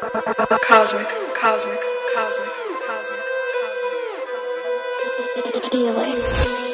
Cosmic, cosmic, cosmic, cosmic, cosmic. Helix.